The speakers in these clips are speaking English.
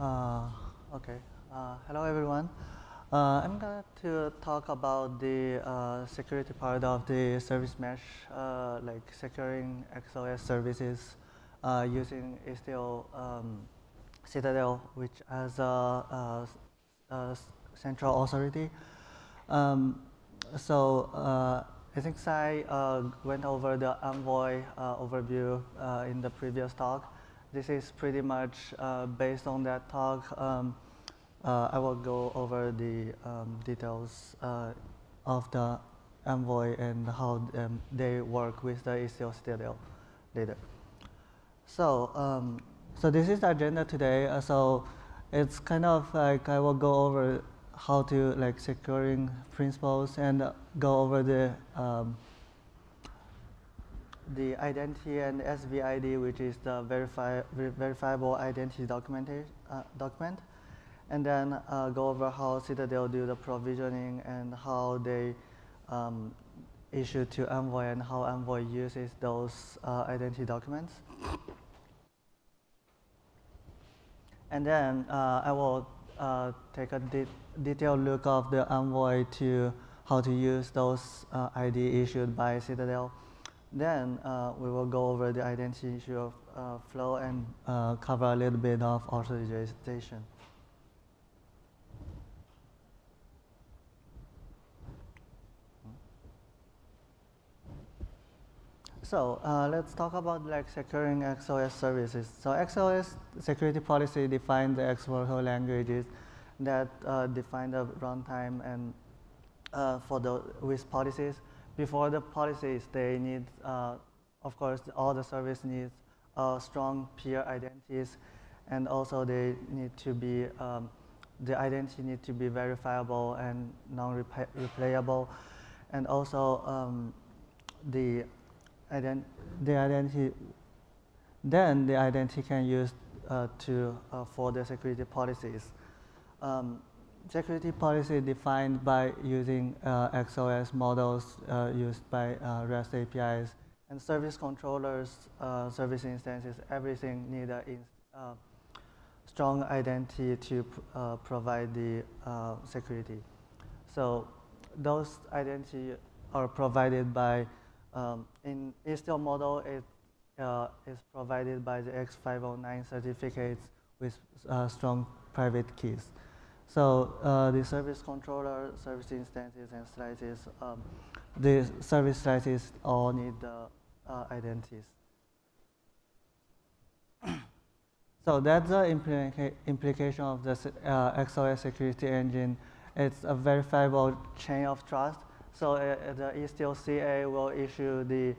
Uh, okay. Uh, hello, everyone. Uh, I'm going to talk about the uh, security part of the service mesh, uh, like securing XOS services uh, using Istio um, Citadel, which has a, a, a central authority. Um, so I think Sai went over the Envoy overview in the previous talk this is pretty much uh, based on that talk. Um, uh, I will go over the um, details uh, of the Envoy and how um, they work with the Istio Citadel later. So, um, so this is the agenda today. Uh, so it's kind of like I will go over how to like securing principles and go over the um, the identity and SVID, which is the verifiable identity uh, document, and then uh, go over how Citadel do the provisioning and how they um, issue to Envoy and how Envoy uses those uh, identity documents. And then uh, I will uh, take a de detailed look of the Envoy to how to use those uh, ID issued by Citadel. Then uh, we will go over the identity issue of uh, flow and uh, cover a little bit of authorization. So uh, let's talk about like securing XOS services. So XOS security policy defines the XProto languages that uh, define the runtime and uh, for the with policies before the policies, they need, uh, of course, all the service needs uh, strong peer identities, and also they need to be, um, the identity need to be verifiable and non-replayable, and also um, the, ident the identity, then the identity can use uh, to, uh, for the security policies. Um, security policy defined by using uh, XOS models uh, used by uh, REST APIs and service controllers, uh, service instances, everything need a uh, strong identity to uh, provide the security. So those identity are provided by, um, in Istio model, it is provided by the X509 certificates with strong private keys. So uh, the service controller, service instances, and slices, um, the service slices all need the uh, identities. so that's the implica implication of the uh, XOS security engine. It's a verifiable chain of trust. So uh, the Istio CA will issue the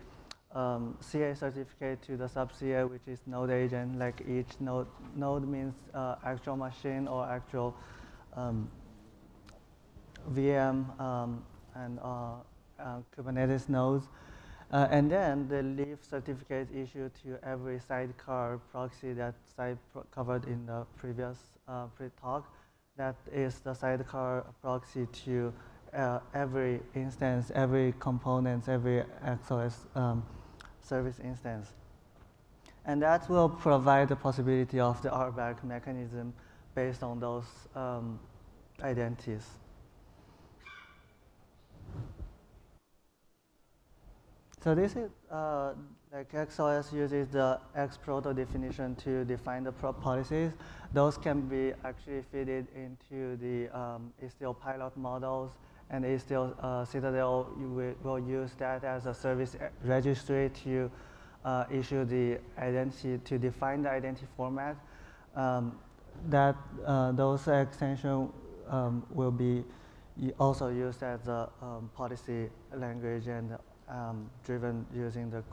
um, CA certificate to the sub CA, which is node agent. Like each node, node means uh, actual machine or actual um, VM um, and uh, uh, Kubernetes nodes. Uh, and then the leaf certificate issued to every sidecar proxy that Sai covered in the previous uh, pre-talk. That is the sidecar proxy to uh, every instance, every component, every XOS um, service instance. And that will provide the possibility of the RBAC mechanism based on those um, identities. So this is uh, like XOS uses the XProto definition to define the policies. Those can be actually fitted into the um, Istio pilot models and Istio uh, Citadel will use that as a service registry to uh, issue the identity, to define the identity format. Um, that uh, those extension um, will be also used as a um, policy language and um, driven using the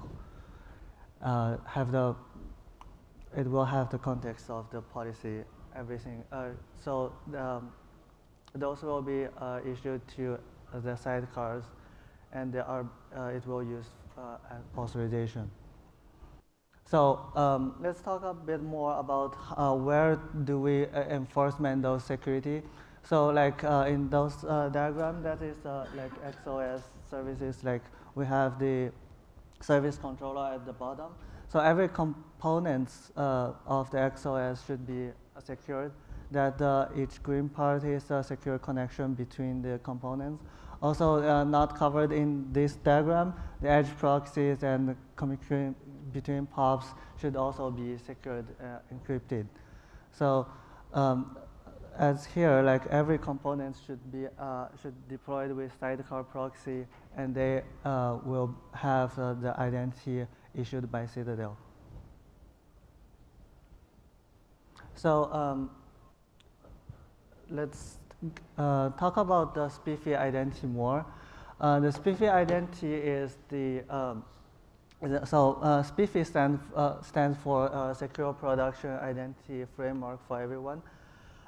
uh, have the it will have the context of the policy everything. Uh, so um, those will be uh, issued to the sidecars, and there are uh, it will use uh, authorization. So um, let's talk a bit more about uh, where do we uh, enforcement those security. So like uh, in those uh, diagram, that is uh, like XOS services. Like we have the service controller at the bottom. So every component uh, of the XOS should be secured, that each green part is a secure connection between the components. Also, not covered in this diagram, the edge proxies and communication between POPs should also be secured, uh, encrypted. So, um, as here, like every component should be uh, should deployed with sidecar proxy, and they uh, will have uh, the identity issued by Citadel. So um, let's uh, talk about the SPIFFE identity more. Uh, the SPIFFE identity is the um, so uh, SPIFFE stand, uh, stands for uh, Secure Production Identity Framework for Everyone.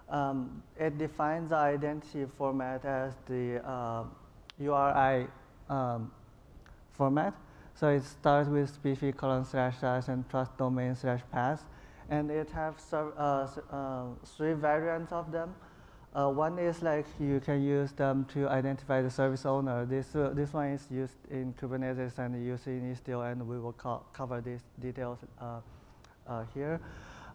Um, it defines the identity format as the URI uh, um, format. So it starts with SPIFFE colon slash slash and trust domain slash path. And it has uh, uh, three variants of them. Uh, one is like you can use them to identify the service owner. This, uh, this one is used in Kubernetes and used in Istio, and we will co cover these details uh, uh here.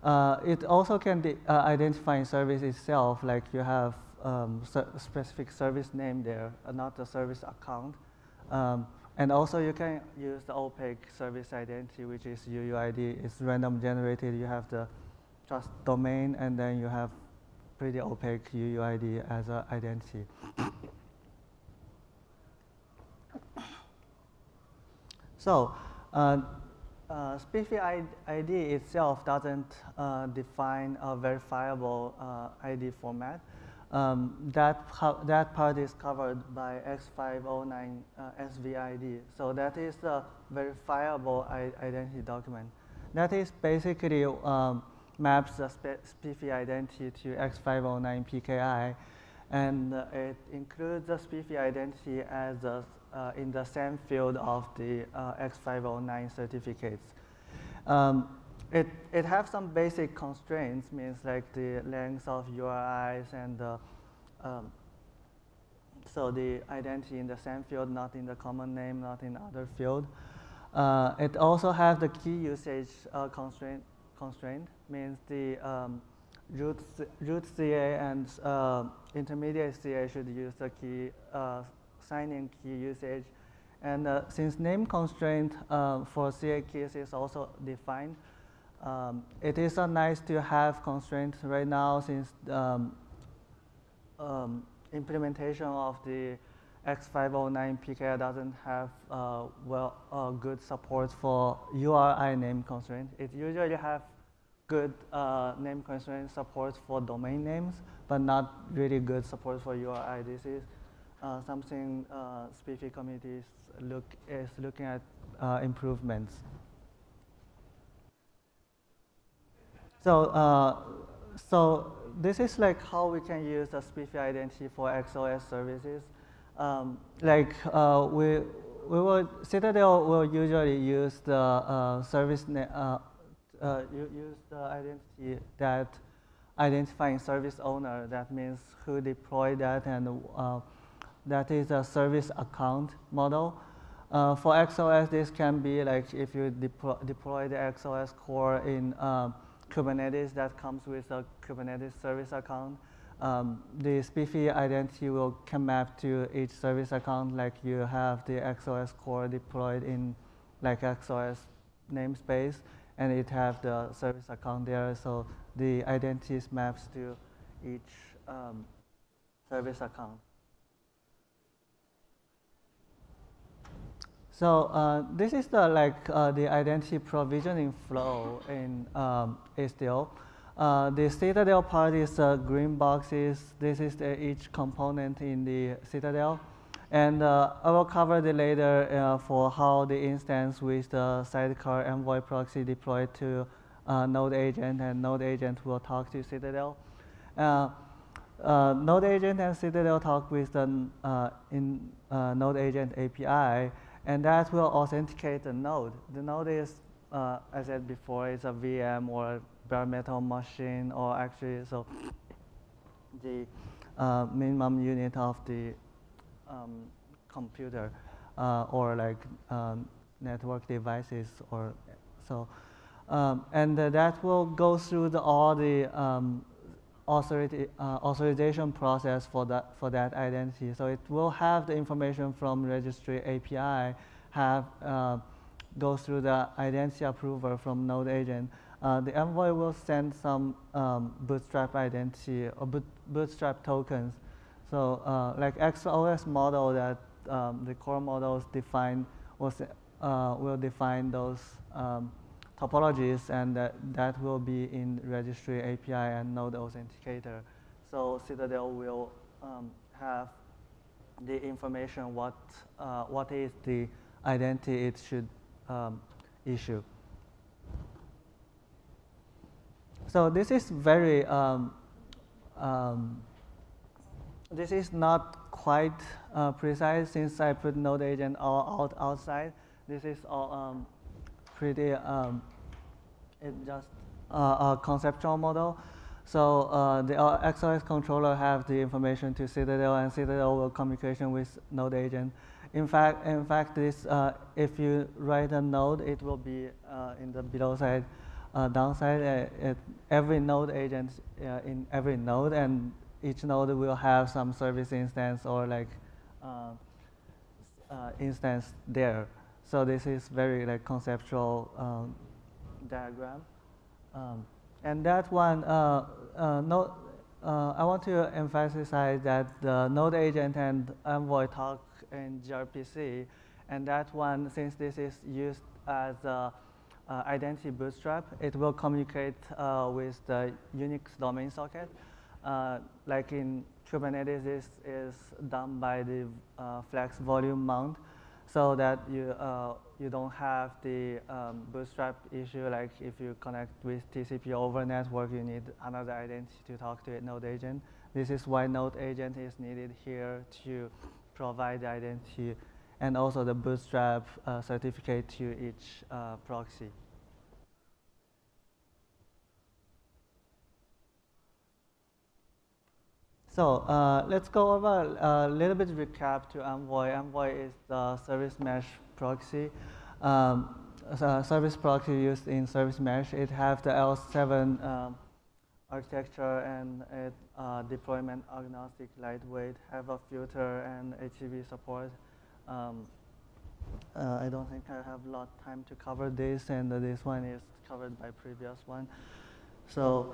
Uh, it also can uh, identify service itself, like you have um, specific service name there, not the service account. Um, and also you can use the opaque service identity, which is UUID. It's random generated. You have the trust domain, and then you have pretty opaque UUID as an identity. so uh, uh, SPIFFE ID itself doesn't uh, define a verifiable uh, ID format. Um, that, that part is covered by X509 uh, SVID. So that is the verifiable identity document. That is basically um, maps the SPIFFE identity to X509 PKI, and uh, it includes the SPIFFE identity as uh, in the SAN field of the uh, X509 certificates. Um, it, it has some basic constraints, means like the length of URIs and the, um, so the identity in the SAN field, not in the common name, not in other field. Uh, it also has the key usage uh, constraint, constraint means the um, root, root CA and uh, intermediate CA should use the key uh, signing key usage. And uh, since name constraint uh, for CA keys is also defined, um, it is nice to have constraint right now since um, um, implementation of the X509 PKI doesn't have uh, well uh, good support for URI name constraint. It usually have good uh, name constraint support for domain names, but not really good support for URI. This is uh, something uh, SPIFFE communities look is looking at uh, improvements. So, uh, so this is like how we can use the SPIFFE identity for XOS services. Um, like uh, we, we will, Citadel will usually use the uh, service, uh, uh, use the identity that identifying service owner. That means who deployed that and uh, that is a service account model. Uh, for XOS, this can be like if you deploy, deploy the XOS core in um, Kubernetes that comes with a Kubernetes service account. Um, the SPIFFE identity will can map to each service account like you have the XOS core deployed in like XOS namespace and it have the service account there so the identities maps to each um, service account. So uh, this is the like uh, the identity provisioning flow in um, Istio. Uh, the Citadel part is green boxes. This is the, each component in the Citadel. And uh, I will cover the later uh, for how the instance with the sidecar envoy proxy deployed to uh, Node agent and Node agent will talk to Citadel. Node agent and Citadel talk with the in Node agent API and that will authenticate the node. The node is, uh, as I said before, is a VM or bare metal machine, or actually, so the uh, minimum unit of the um, computer uh, or like um, network devices or so. Um, and uh, that will go through the, all the um, uh, authorization process for that, for that identity. So it will have the information from registry API, have uh, go through the identity approval from node agent. Uh, the Envoy will send some um, bootstrap identity or boot, bootstrap tokens. So uh, like XOS model that um, the core models define was, uh, will define those um, topologies and that, that will be in registry API and node authenticator. So Citadel will um, have the information what, uh, what is the identity it should um, issue. So this is very, um, um, this is not quite uh, precise since I put node agent all out outside. This is all um, pretty, um, it's just uh, a conceptual model. So uh, the uh, XOS controller have the information to Citadel, and Citadel will communication with node agent. In fact, in fact, this uh, if you write a node, it will be uh, in the below side, uh, downside. Uh, every node agent in every node, and each node will have some service instance or like uh, instance there. So this is very like conceptual um, diagram, um, and that one node. I want to emphasize that the node agent and Envoy talk in gRPC. And that one, since this is used as a uh, identity bootstrap, it will communicate uh, with the Unix domain socket. Uh, like in Kubernetes, this is done by the uh, flex volume mount so that you, uh, you don't have the um, bootstrap issue like if you connect with TCP over network, you need another identity to talk to a node agent. This is why node agent is needed here to provide the identity and also the bootstrap uh, certificate to each uh, proxy. So uh, let's go over a little bit recap to Envoy. Envoy is the service mesh proxy. Um, service proxy used in service mesh. It has the L7 um, architecture and it, uh, deployment agnostic, lightweight, have a filter and HTTP support. Um, uh, I don't think I have a lot of time to cover this, and uh, this one is covered by previous one. So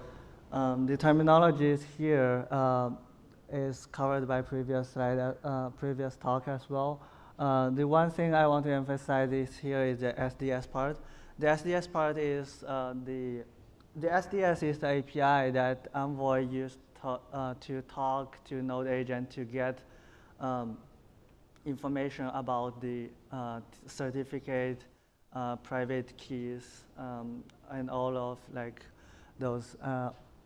um, the terminologies here uh, is covered by previous slide, uh, previous talk as well. Uh, the one thing I want to emphasize is here is the SDS part. The SDS part is the the SDS is the API that Envoy used to, uh, to talk to Node Agent to get um, information about the uh, certificate, uh, private keys, um, and all of like those.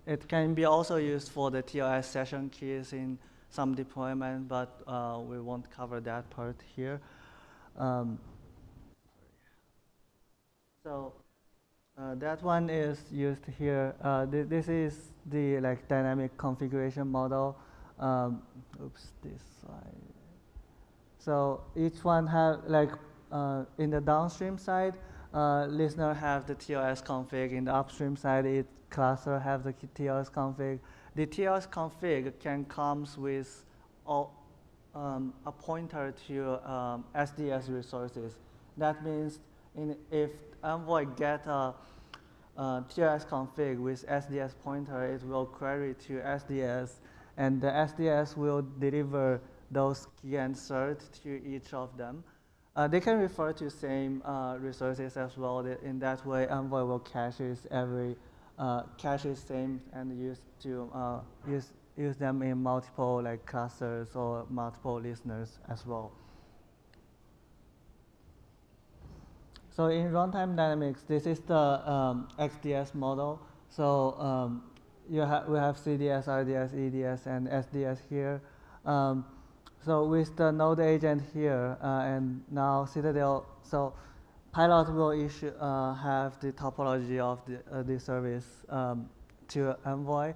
It can be also used for the TLS session keys in some deployment, but uh, we won't cover that part here. Um, so uh, that one is used here. Uh, th this is the like dynamic configuration model. Um, oops, this slide. So each one have like uh, in the downstream side, uh, listener have the TLS config. In the upstream side, it cluster have the TLS config. The TLS config can comes with all, um, a pointer to um, SDS resources. That means in, if Envoy get a uh, TLS config with SDS pointer, it will query to SDS, and the SDS will deliver those key and cert to each of them. Uh, they can refer to same uh, resources as well. In that way, Envoy will caches every uh, caches same and use to uh, use use them in multiple like clusters or multiple listeners as well. So in runtime dynamics, this is the um, XDS model. So um, you ha we have CDS, RDS, EDS, and SDS here. Um, so with the node agent here, uh, and now Citadel, so Pilot will issue, uh, have the topology of the, uh, the service um, to Envoy,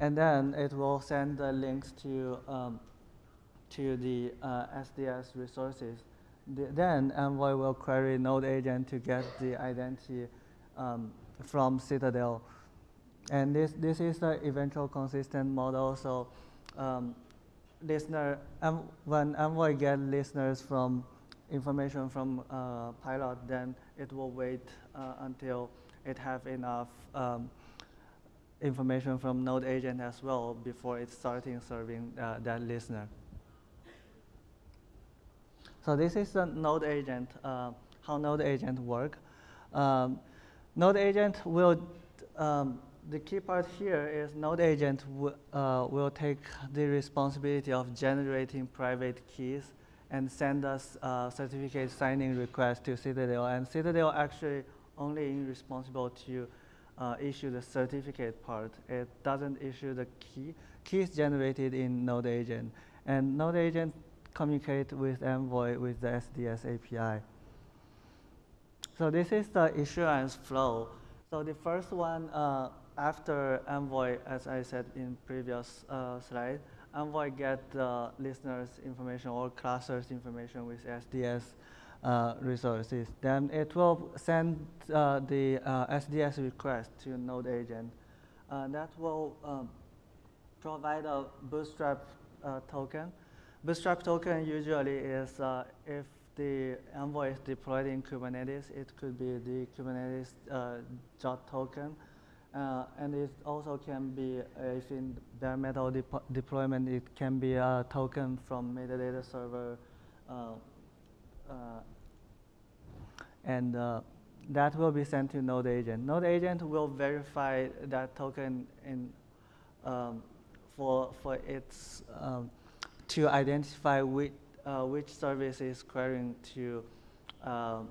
and then it will send the links to, um, to the SDS uh, resources the, then Envoy will query node agent to get the identity um, from Citadel. And this, this is the eventual consistent model. So um, listener, when Envoy get listeners from information from uh, pilot, then it will wait uh, until it have enough um, information from node agent as well before it's starting serving uh, that listener. So this is the node agent, uh, how node agent work. Um, node agent will, um, the key part here is node agent uh, will take the responsibility of generating private keys and send us uh, certificate signing request to Citadel. And Citadel actually only responsible to uh, issue the certificate part. It doesn't issue the key. Key is generated in Node Agent. And Node Agent communicate with Envoy with the SDS API. So this is the issuance flow. So the first one uh, after Envoy, as I said in previous uh, slide, Envoy get the listener's information or cluster's information with SDS uh, resources. Then it will send uh, the uh, SDS request to Node Agent. Uh, that will um, provide a Bootstrap uh, token Bootstrap token usually is uh, if the Envoy is deployed in Kubernetes, it could be the Kubernetes uh, JWT token. Uh, and it also can be, uh, if in bare metal de deployment, it can be a token from metadata server. Uh, uh, and that will be sent to Node Agent. Node Agent will verify that token in, um, for, for its um, to identify which, uh, which service is querying to um,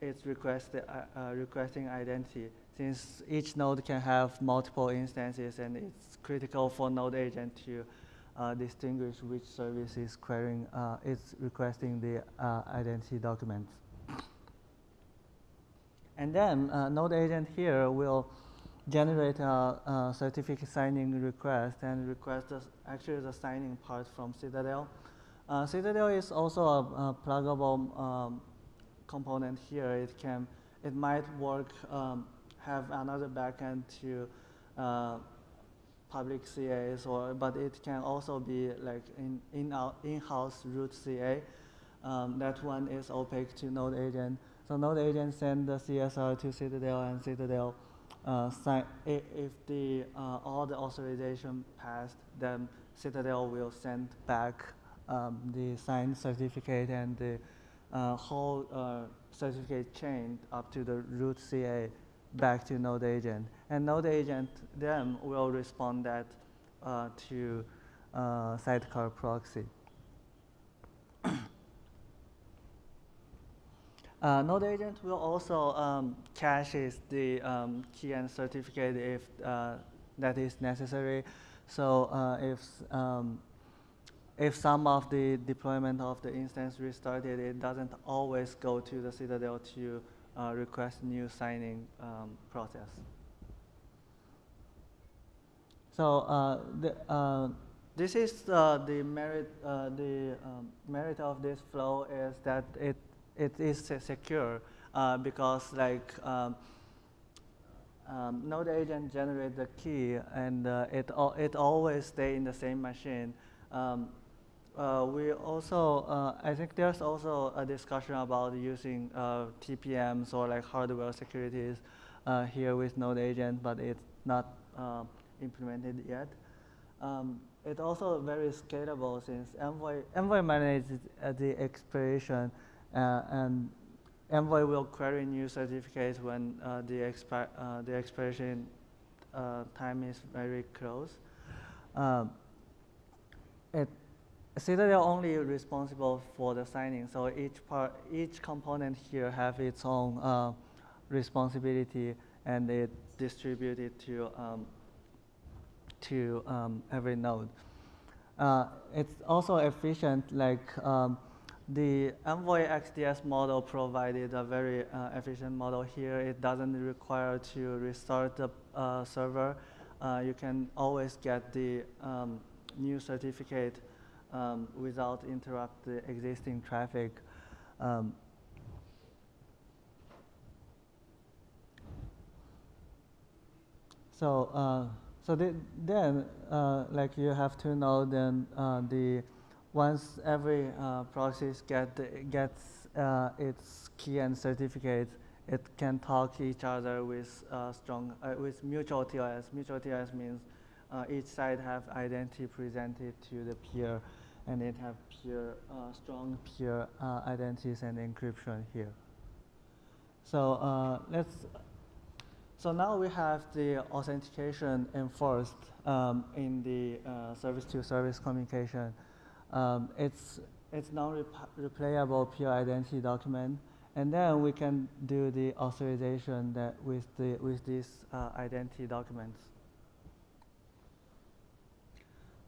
its request, uh, uh, requesting identity. Since each node can have multiple instances and it's critical for node agent to uh, distinguish which service is querying, uh, requesting the uh, identity documents. And then node agent here will generate a, a, certificate signing request and request the, actually the signing part from Citadel. Uh, Citadel is also a, a pluggable um, component here. It can, it might work, um, have another backend to uh, public CAs, or but it can also be like in in in-house root CA. Um, that one is opaque to Node Agent. So Node Agent send the CSR to Citadel, and Citadel uh, sign, if, if the, uh, all the authorization passed, then Citadel will send back um, the signed certificate and the uh, whole uh, certificate chain up to the root CA back to Node Agent. And Node Agent then will respond that uh, to uh, sidecar proxy. Uh, Node Agent will also um, caches the um, key and certificate if uh, that is necessary. So uh, if um, if some of the deployment of the instance restarted, it doesn't always go to the Citadel to uh, request new signing um, process. So uh, the, uh, this is the merit. the um, merit of this flow is that it it is secure uh, because like um, um, node agent generate the key and uh, it, it always stay in the same machine. Um, uh, we also, uh, I think there's also a discussion about using uh, TPMs or like hardware securities uh, here with node agent, but it's not implemented yet. Um, it's also very scalable since Envoy, Envoy manages the expiration uh, and Envoy will query new certificates when uh, the, expi uh, the expiration time is very close. Um, it, Citadel only responsible for the signing, so each part, each component here have its own uh, responsibility, and it distributed to um, to um, every node. Uh, it's also efficient, like um, the Envoy XDS model provided a very uh, efficient model here. It doesn't require to restart the uh, server. Uh, you can always get the um, new certificate um, without interrupt the existing traffic. Um, so uh, so the, then uh, like you have to know then uh, the once every uh, process get gets uh, its key and certificate, it can talk to each other with uh, strong with mutual TLS. Mutual TLS means each side have identity presented to the peer, and it have peer strong peer identities and encryption here. So let's so now we have the authentication enforced um, in the uh, service-to-service communication. Um, it's it's non-replayable peer identity document, and then we can do the authorization that with the with these uh, identity documents.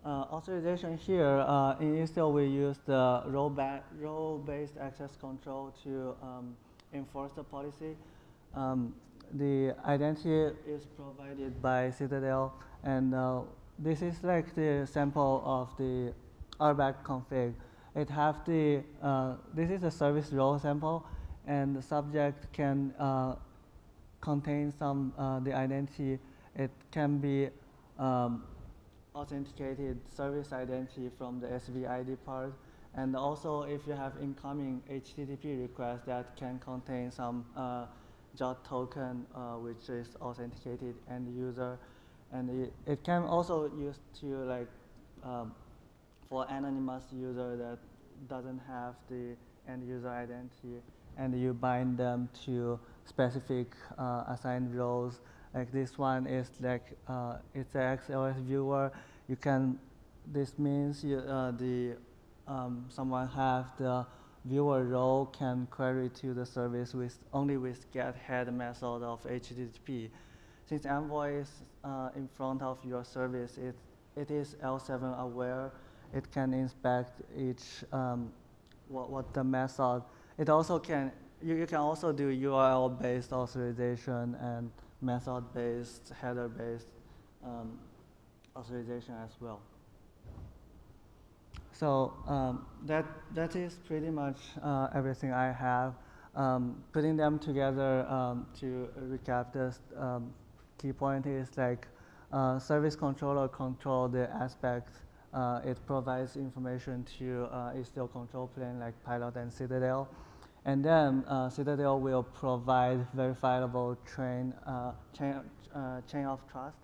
Uh, authorization here uh, in Istio we use the role-based access control to um, enforce the policy. Um, the identity is provided by Citadel, and uh, this is like the sample of the RBAC config. It have the, uh, this is a service role sample, and the subject can uh, contain some, uh, the identity. It can be um, authenticated service identity from the SVID part, and also if you have incoming HTTP request that can contain some uh, JWT token, uh, which is authenticated end user, and it, it can also use to like um, for anonymous user that doesn't have the end user identity, and you bind them to specific uh, assigned roles. Like this one is like uh, it's an XOS viewer. You can. This means you, uh, the um, someone have the viewer role can query to the service with only with get head method of HTTP. Since Envoy is uh, in front of your service, it, it is L7 aware. It can inspect each um, what, what the method. It also can you, you can also do URL-based authorization and method-based, header-based um, authorization as well. So um, that, that is pretty much uh, everything I have. Um, putting them together um, to recap this um, key point is like uh, service controller control the aspect. Uh, it provides information to uh, control plane like Pilot and Citadel. And then uh, Citadel will provide verifiable uh, chain, uh, chain of trust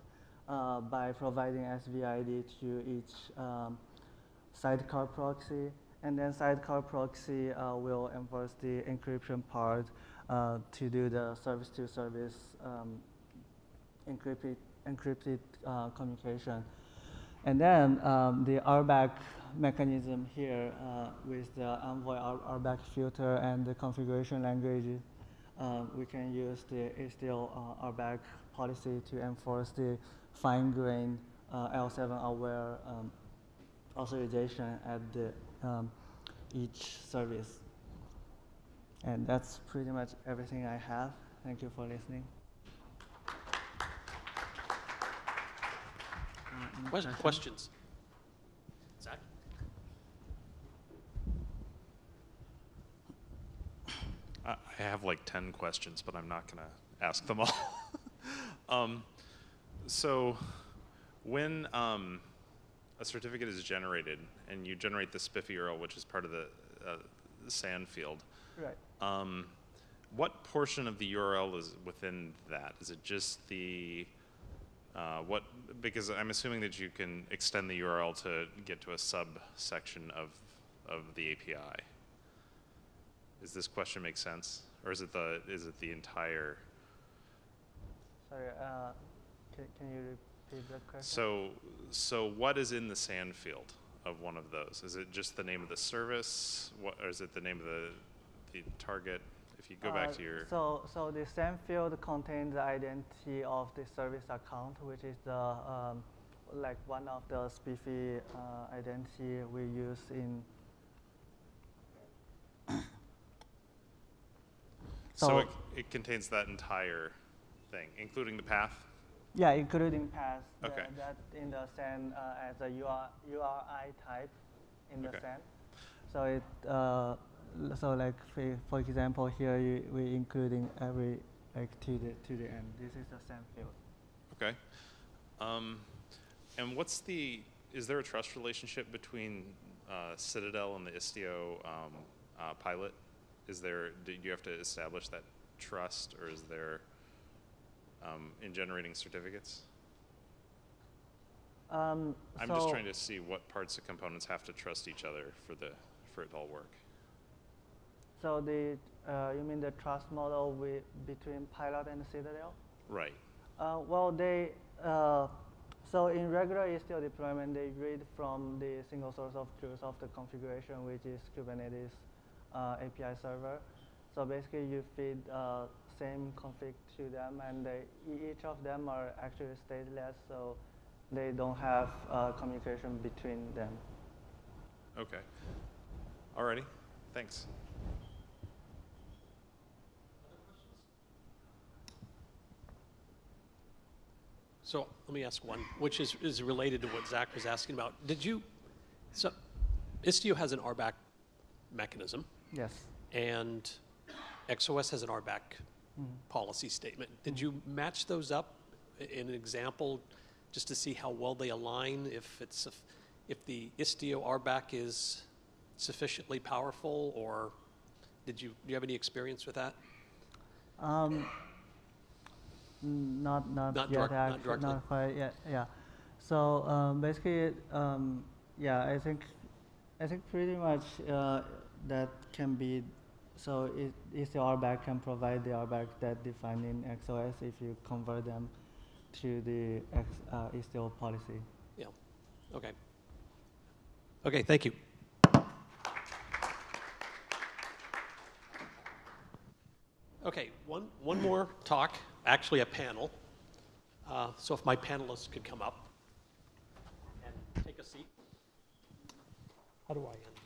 by providing SVID to each um, sidecar proxy, and then sidecar proxy will enforce the encryption part uh, to do the service-to-service um, encrypted, encrypted uh, communication. And then um, the RBAC mechanism here uh, with the Envoy RBAC filter and the configuration language, uh, we can use the Istio uh, RBAC policy to enforce the fine-grained L7 aware um, authorization at the, um, each service. And that's pretty much everything I have. Thank you for listening. Uh, questions? Zach? I have like 10 questions, but I'm not going to ask them all. um, so when um, a certificate is generated and you generate the SPIFFE URL, which is part of the, uh, the SAN field, right. Um, what portion of the URL is within that? Is it just the uh, what? Because I'm assuming that you can extend the URL to get to a subsection of of the API. Does this question make sense, or is it the is it the entire? Sorry, uh, can, can you repeat that question? so, so what is in the SAN field of one of those? Is it just the name of the service, what, or is it the name of the, the target? If you go uh, back to your so so the SAN field contains the identity of the service account, which is the um, like one of the SPIFFE uh, identity we use in. So, so it, it contains that entire thing, including the path. Yeah, including path. Okay. That, that in the SAN uh, as a UR, URI type in the okay. SAN. So it uh, so like for, for example here you, we including every like to the to the end. This is the SAN field. Okay. Um, and what's the, is there a trust relationship between uh, Citadel and the Istio um, uh, pilot? Is there, do you have to establish that trust or is there, um, in generating certificates? Um, I'm just trying to see what parts of components have to trust each other for the, for it to all work. So the, uh, you mean the trust model with, between Pilot and Citadel? Right. Uh, well, they, uh, so in regular Istio deployment, they read from the single source of truth of the configuration, which is Kubernetes uh, API server. So basically, you feed uh, same config to them, and they, each of them are actually stateless, so they don't have uh, communication between them. Okay. Alrighty. Thanks. So let me ask one, which is, is related to what Zach was asking about. Did you, so Istio has an RBAC mechanism, Yes. and XOS has an RBAC policy statement. Did you match those up in an example, just to see how well they align? If it's, if the Istio RBAC is sufficiently powerful, or did you, do you have any experience with that? Um, not not, Not yet, direct- not directly. not quite yet. Yeah. So um, basically, um, yeah, I think I think pretty much uh, that can be. So if the RBAC can provide the RBAC that defined in XOS if you convert them to the X, uh, policy. Yeah, okay. Okay, thank you. Okay, one, one more talk, actually a panel. Uh, So if my panelists could come up and take a seat. How do I now?